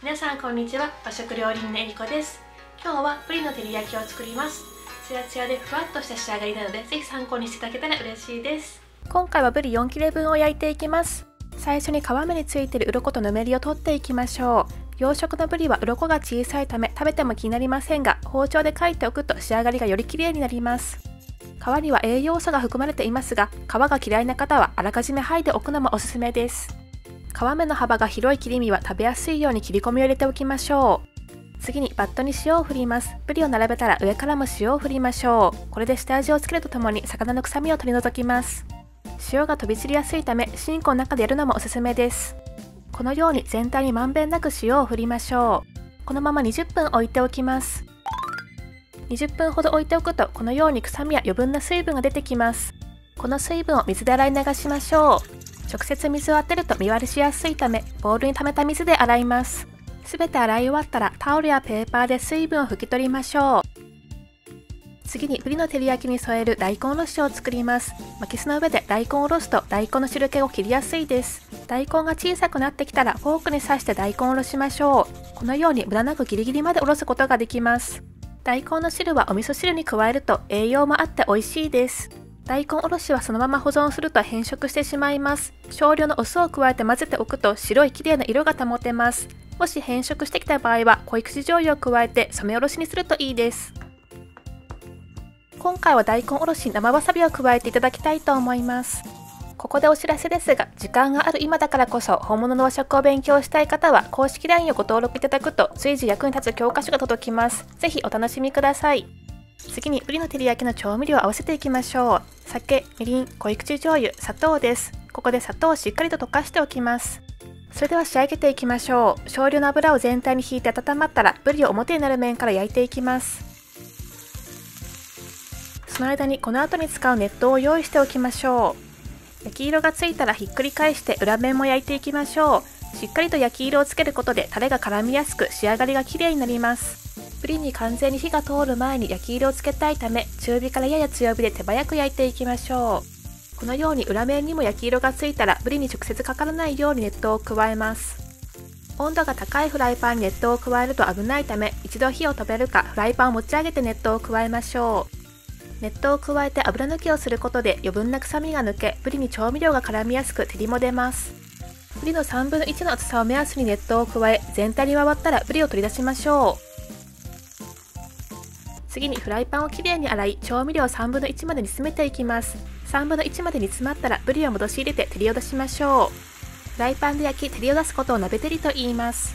皆さんこんにちは。和食料理人のえりこです。今日はプリンの照り焼きを作ります。ツヤツヤでふわっとした仕上がりなのでぜひ参考にしていただけたら嬉しいです。今回はブリ4切れ分を焼いていきます。最初に皮目についている鱗とぬめりを取っていきましょう。養殖のブリは鱗が小さいため食べても気になりませんが包丁で書いておくと仕上がりがより綺麗になります。皮には栄養素が含まれていますが皮が嫌いな方はあらかじめ剥いでおくのもおすすめです。皮目の幅が広い切り身は食べやすいように切り込みを入れておきましょう。次にバットに塩を振ります。ブリを並べたら上からも塩を振りましょう。これで下味をつけるとともに魚の臭みを取り除きます。塩が飛び散りやすいためシンクの中でやるのもおすすめです。このように全体にまんべんなく塩を振りましょう。このまま20分置いておきます。20分ほど置いておくとこのように臭みや余分な水分が出てきます。この水分を水で洗い流しましょう。直接水を当てると見割りしやすいためボウルに溜めた水で洗います。すべて洗い終わったらタオルやペーパーで水分を拭き取りましょう。次にブリの照り焼きに添える大根おろしを作ります。巻きすの上で大根おろすと大根の汁気を切りやすいです。大根が小さくなってきたらフォークに刺して大根おろしましょう。このように無駄なくギリギリまでおろすことができます。大根の汁はお味噌汁に加えると栄養もあって美味しいです。大根おろしはそのまま保存すると変色してしまいます。少量のお酢を加えて混ぜておくと白い綺麗な色が保てます。もし変色してきた場合は濃い口醤油を加えて染めおろしにするといいです。今回は大根おろし生わさびを加えていただきたいと思います。ここでお知らせですが時間がある今だからこそ本物の和食を勉強したい方は公式 LINE をご登録いただくと随時役に立つ教科書が届きます。ぜひお楽しみください。次にブリの照り焼きの調味料を合わせていきましょう。酒、みりん、濃い口醤油、砂糖です。ここで砂糖をしっかりと溶かしておきます。それでは仕上げていきましょう。少量の油を全体に引いて温まったらブリを表になる面から焼いていきます。その間にこの後に使う熱湯を用意しておきましょう。焼き色がついたらひっくり返して裏面も焼いていきましょう。しっかりと焼き色をつけることでタレが絡みやすく仕上がりが綺麗になります。プリンに完全に火が通る前に焼き色をつけたいため中火からやや強火で手早く焼いていきましょう。このように裏面にも焼き色がついたらブリに直接かからないように熱湯を加えます。温度が高いフライパンに熱湯を加えると危ないため一度火を止めるかフライパンを持ち上げて熱湯を加えましょう。熱湯を加えて油抜きをすることで余分な臭みが抜けブリに調味料が絡みやすく照りも出ます。ブリの3分の1の厚さを目安に熱湯を加え全体に回ったらブリを取り出しましょう。次にフライパンをきれいに洗い調味料3分の1まで煮詰めていきます。3分の1まで煮詰まったらブリを戻し入れて照りを出しましょう。フライパンで焼き照りを出すことを鍋照りと言います。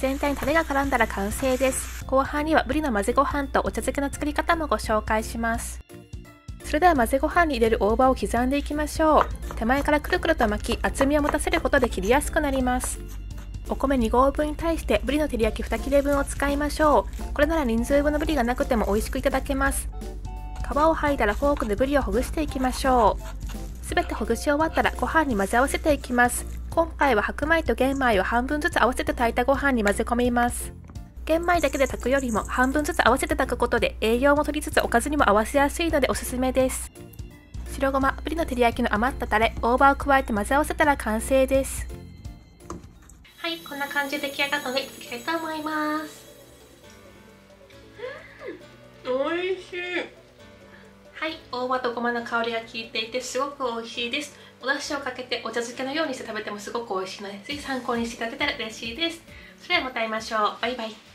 全体にタレが絡んだら完成です。後半にはブリの混ぜご飯とお茶漬けの作り方もご紹介します。それでは混ぜご飯に入れる大葉を刻んでいきましょう。手前からくるくると巻き厚みを持たせることで切りやすくなります。お米2合分に対してぶりの照り焼き2切れ分を使いましょう。これなら人数分のぶりがなくても美味しくいただけます。皮を剥いだらフォークでぶりをほぐしていきましょう。すべてほぐし終わったらご飯に混ぜ合わせていきます。今回は白米と玄米を半分ずつ合わせて炊いたご飯に混ぜ込みます。玄米だけで炊くよりも半分ずつ合わせて炊くことで栄養も取りつつおかずにも合わせやすいのでおすすめです。白ごま、ぶりの照り焼きの余ったタレ、大葉を加えて混ぜ合わせたら完成です。はいこんな感じで出来上がったのでいきたいと思います。うん美味しい。はい大葉とごまの香りが効いていてすごく美味しいです。お出汁をかけてお茶漬けのようにして食べてもすごく美味しいのでぜひ参考にしていただけたら嬉しいです。それではまた会いましょう。バイバイ